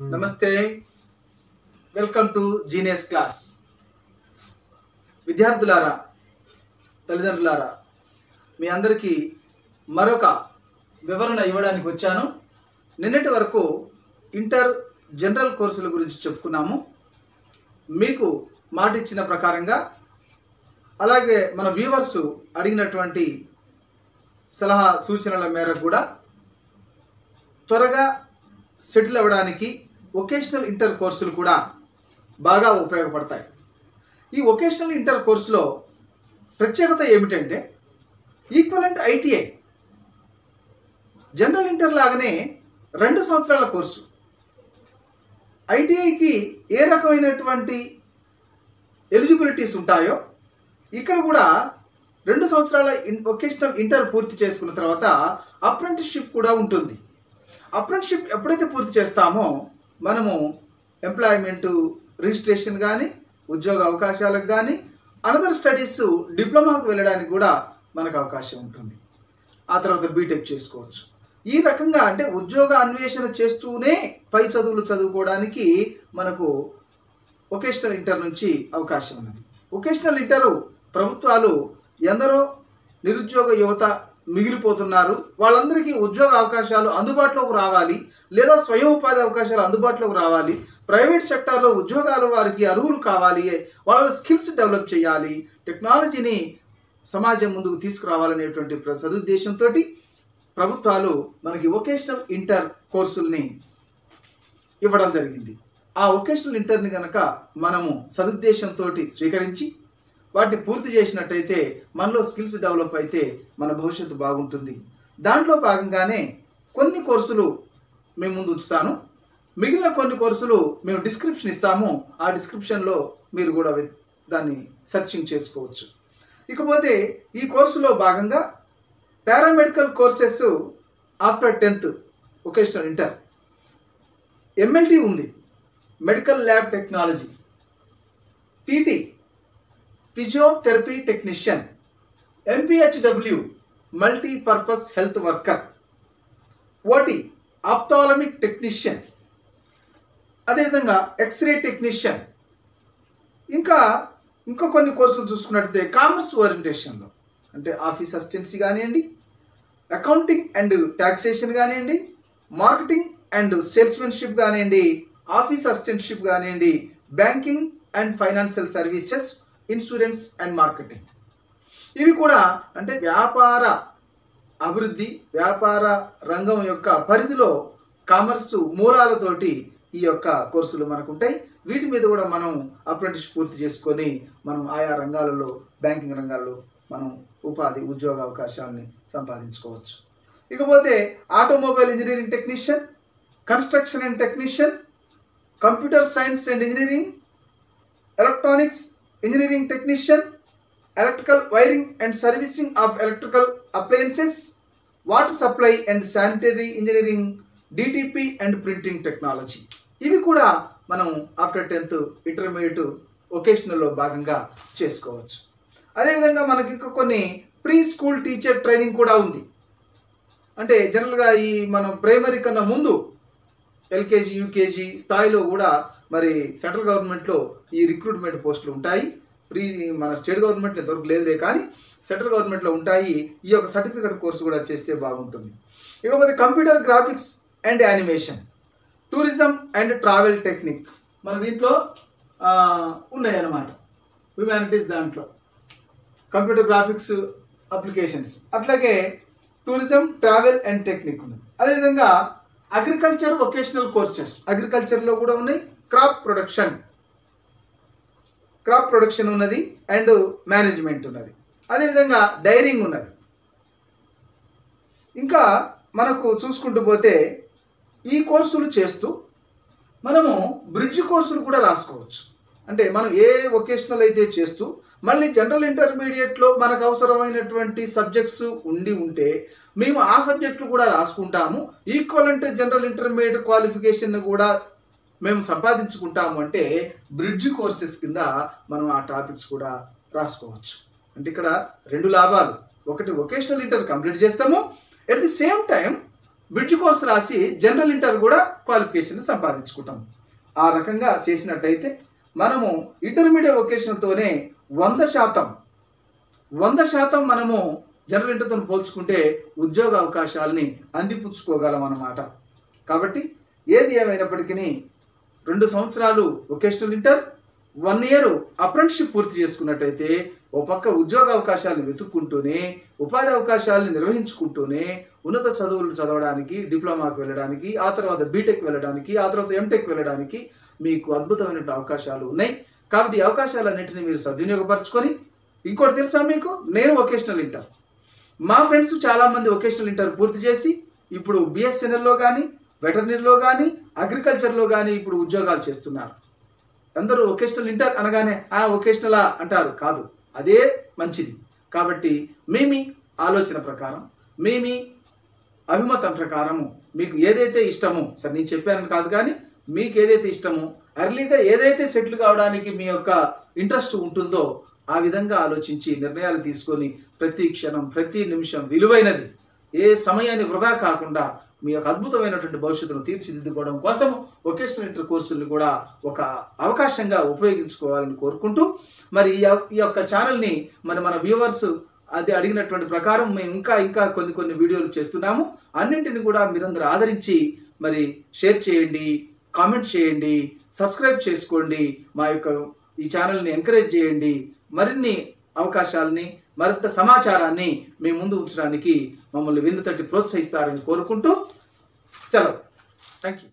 Hmm. నమస్తే. Welcome to genius class విద్యార్థులారా తల్లిదండ్రులారా మీ అందరికీ మరొక వివరణ ఇవ్వడానికి వచ్చాను. నిన్నటి వరకు ఇంటర్ జనరల్ కోర్సుల గురించి చెప్పుకున్నాము. మీకు మాట ఇచ్చిన ప్రకారంగా అలాగే మన వ్యూవర్స్ అడిగినటువంటి సలహా సూచనల మేరకు కూడా త్వరగా సెటిల్ అవ్వడానికి వొకేషనల్ ఇంటర్ కోర్సులు కూడా బాగా ఉపయోగపడతాయి. ఈ వొకేషనల్ ఇంటర్ కోర్సులో ప్రత్యేకత ఏమిటంటే ఈక్వలెంట్ ఐటీఐ జనరల్ ఇంటర్ లాగానే రెండు సంవత్సరాల కోర్సు. ఐటీఐకి ఏ రకమైనటువంటి ఎలిజిబిలిటీస్ ఉంటాయో ఇక్కడ కూడా రెండు సంవత్సరాల ఇన్ వొకేషనల్ ఇంటర్ పూర్తి చేసుకున్న తర్వాత అప్రెంటిస్షిప్ కూడా ఉంటుంది. అప్రెంటిస్షిప్ ఎప్పుడైతే పూర్తి చేస్తామో మనము ఎంప్లాయ్మెంటు రిజిస్ట్రేషన్ కానీ ఉద్యోగ అవకాశాలకు కానీ అనదర్ స్టడీస్ డిప్లొమాకు వెళ్ళడానికి కూడా మనకు అవకాశం ఉంటుంది. ఆ తర్వాత బీటెక్ చేసుకోవచ్చు. ఈ రకంగా అంటే ఉద్యోగ అన్వేషణ చేస్తూనే పై చదువులు చదువుకోవడానికి మనకు వొకేషనల్ ఇంటర్ నుంచి అవకాశం ఉన్నది. వొకేషనల్ ఇంటరు ప్రభుత్వాలు ఎందరో నిరుద్యోగ యువత మిగిలిపోతున్నారు. వాళ్ళందరికీ ఉద్యోగ అవకాశాలు అందుబాటులోకి రావాలి లేదా స్వయం ఉపాధి అవకాశాలు అందుబాటులోకి రావాలి. ప్రైవేట్ సెక్టార్లో ఉద్యోగాలు వారికి అర్హులు కావాలి. వాళ్ళ స్కిల్స్ డెవలప్ చేయాలి. టెక్నాలజీని సమాజం ముందుకు తీసుకురావాలనేటువంటి ప్ర- సదుద్దేశంతో ప్రభుత్వాలు మనకి వొకేషనల్ ఇంటర్ కోర్సుల్ని ఇవ్వడం జరిగింది. ఆ వొకేషనల్ ఇంటర్ని కనుక మనము సదుద్దేశంతో స్వీకరించి వాటిని పూర్తి చేసినట్టయితే మనలో స్కిల్స్ డెవలప్ అయితే మన భవిష్యత్తు బాగుంటుంది. దాంట్లో భాగంగానే కొన్ని కోర్సులు మేము ముందు ఉంచుతాను. మిగిలిన కొన్ని కోర్సులు మేము డిస్క్రిప్షన్ ఇస్తాము. ఆ డిస్క్రిప్షన్లో మీరు కూడా దాన్ని సెర్చింగ్ చేసుకోవచ్చు. ఇకపోతే ఈ కోర్సులో భాగంగా paramedical courses after tenth vocational inter. MLT ఉంది. Medical lab technology. PT physiotherapy technician MPHW multipurpose health worker OT ophthalmic technician అదేవిధంగా ఎక్స్రే టెక్నీషియన్. ఇంకా ఇంకా కొన్ని కోర్సులు చూసుకున్నట్టయితే కామర్స్ ఓరియంటేషన్లో అంటే ఆఫీస్ అసిస్టెన్సీ కానివ్వండి అకౌంటింగ్ అండ్ ట్యాక్సేషన్ కానివ్వండి మార్కెటింగ్ అండ్ సేల్స్మెన్షిప్ కానివ్వండి ఆఫీస్ అసిస్టెంట్షిప్ కానివ్వండి banking and financial services insurance and marketing. ఇవి కూడా అంటే వ్యాపార అభివృద్ధి వ్యాపార రంగం యొక్క పరిధిలో కామర్స్ మూలాలతోటి ఈ యొక్క కోర్సులు మనకు ఉంటాయి వీటి మీద కూడా మనం అప్రెంటిస్ పూర్తి చేసుకొని మనం ఆయా రంగాలలో బ్యాంకింగ్ రంగాల్లో మనం ఉపాధి ఉద్యోగ అవకాశాలని సంపాదించుకోవచ్చు. ఇకపోతే automobile engineering technician construction and technician computer science and engineering electronics engineering technician electrical wiring and servicing of electrical appliances water supply and sanitary engineering DTP and printing technology ఇవి కూడా మనం ఆఫ్టర్ టెన్త్ ఇంటర్మీడియట్ వొకేషనల్లో భాగంగా చేసుకోవచ్చు. అదేవిధంగా మనకి ఇంకా కొన్ని pre school teacher training కూడా ఉంది. అంటే జనరల్గా ఈ మనం ప్రైమరీ కన్నా ముందు ఎల్కేజీ యూకేజీ స్థాయిలో కూడా మరి సెంట్రల్ గవర్నమెంట్లో ఈ రిక్రూట్మెంట్ పోస్టులు ఉంటాయి. ప్రీ మన స్టేట్ గవర్నమెంట్లో ఇంతవరకు లేదులే కానీ సెంట్రల్ గవర్నమెంట్లో ఉంటాయి. ఈ యొక్క సర్టిఫికేట్ కోర్సు కూడా చేస్తే బాగుంటుంది. ఇకపోతే computer graphics and animation tourism and travel technique మన దీంట్లో ఉన్నాయన్నమాట. హ్యుమానిటీస్ దాంట్లో. Computer graphics applications. అట్లాగే టూరిజం ట్రావెల్ అండ్ టెక్నిక్ ఉంది. అదేవిధంగా అగ్రికల్చర్ వొకేషనల్ కోర్సెస్ అగ్రికల్చర్లో కూడా ఉన్నాయి. క్రాప్ ప్రొడక్షన్ క్రాప్ ప్రొడక్షన్ ఉన్నది అండ్ మేనేజ్మెంట్ ఉన్నది. అదేవిధంగా డైరింగ్ ఉన్నది. ఇంకా మనకు చూసుకుంటూ పోతే ఈ కోర్సులు చేస్తూ మనము బ్రిడ్జ్ కోర్సులు కూడా రాసుకోవచ్చు. అంటే మనం ఏ వొకేషనల్ అయితే చేస్తూ మళ్ళీ జనరల్ ఇంటర్మీడియట్లో మనకు అవసరమైనటువంటి సబ్జెక్ట్స్ ఉండి ఉంటే మేము ఆ సబ్జెక్టులు కూడా రాసుకుంటాము. ఈక్వలెంట్ జనరల్ ఇంటర్మీడియట్ క్వాలిఫికేషన్ కూడా మేము సంపాదించుకుంటాము అంటే బ్రిడ్జ్ కోర్సెస్ కింద మనం ఆ టాపిక్స్ కూడా రాసుకోవచ్చు. అంటే ఇక్కడ రెండు లాభాలు. ఒకటి వొకేషనల్ ఇంటర్ కంప్లీట్ చేస్తాము. At the same time bridge course రాసి జనరల్ ఇంటర్ కూడా క్వాలిఫికేషన్ సంపాదించుకుంటాం ఆ రకంగా చేసినట్టయితే మనము ఇంటర్మీడియట్ వొకేషనల్తోనే వంద శాతం వంద శాతం మనము జనరల్ ఇంటర్తో పోల్చుకుంటే ఉద్యోగ అవకాశాలని అందిపుచ్చుకోగలం అన్నమాట కాబట్టి ఏది ఏమైనప్పటికీ రెండు సంవత్సరాలు vocational inter one year apprenticeship పూర్తి చేసుకున్నట్టయితే ఓ పక్క ఉద్యోగ అవకాశాలను వెతుక్కుంటూనే ఉపాధి అవకాశాలను నిర్వహించుకుంటూనే ఉన్నత చదువులు చదవడానికి డిప్లొమాకి వెళ్ళడానికి ఆ తర్వాత బీటెక్ వెళ్ళడానికి ఆ తర్వాత ఎంటెక్ వెళ్ళడానికి మీకు అద్భుతమైన అవకాశాలు ఉన్నాయి. కాబట్టి ఈ అవకాశాలన్నింటినీ మీరు సద్వినియోగపరచుకొని ఇంకోటి తెలుసా మీకు? నేను వొకేషనల్ ఇంటర్ మా ఫ్రెండ్స్ చాలామంది వొకేషనల్ ఇంటర్ పూర్తి చేసి ఇప్పుడు బిఎస్ఎన్ఎల్లో కానీ వెటర్నరీలో కానీ అగ్రికల్చర్లో కానీ ఇప్పుడు ఉద్యోగాలు చేస్తున్నారు. అందరూ ఒకేషనల్ ఇంటర్ అనగానే ఆ ఒకేషనలా అంటారు. కాదు. అదే మంచిది. కాబట్టి మేమి ఆలోచన ప్రకారం మీ అభిమతం ప్రకారము మీకు ఏదైతే ఇష్టమో సరే నేను చెప్పాను కాదు కానీ మీకు ఏదైతే ఇష్టమో అర్లీగా ఏదైతే సెటిల్ కావడానికి మీ యొక్క ఇంట్రెస్ట్ ఉంటుందో ఆ విధంగా ఆలోచించి నిర్ణయాలు తీసుకొని ప్రతి క్షణం ప్రతి నిమిషం విలువైనది ఏ సమయాన్ని వృధా కాకుండా మీ యొక్క అద్భుతమైనటువంటి భవిష్యత్తును తీర్చిదిద్దుకోవడం కోసం వొకేషనల్ ఇంటర్ కోర్సుల్ని కూడా ఒక అవకాశంగా ఉపయోగించుకోవాలని కోరుకుంటూ మరి ఈ యొక్క- ఈ యొక్క ఛానల్ని మరి మన వ్యూవర్స్ అది అడిగినటువంటి ప్రకారం మేము ఇంకా ఇంకా కొన్ని కొన్ని వీడియోలు చేస్తున్నాము. అన్నింటిని కూడా మీరందరూ ఆదరించి మరి షేర్ చేయండి కామెంట్ చేయండి సబ్స్క్రైబ్ చేసుకోండి మా యొక్క ఈ ఛానల్ని ఎంకరేజ్ చేయండి. మరిన్ని అవకాశాలని మరింత సమాచారాన్ని మీ ముందు ఉంచడానికి మమ్మల్ని వెన్నుతట్టి ప్రోత్సహిస్తారని కోరుకుంటూ चलो थैंक यू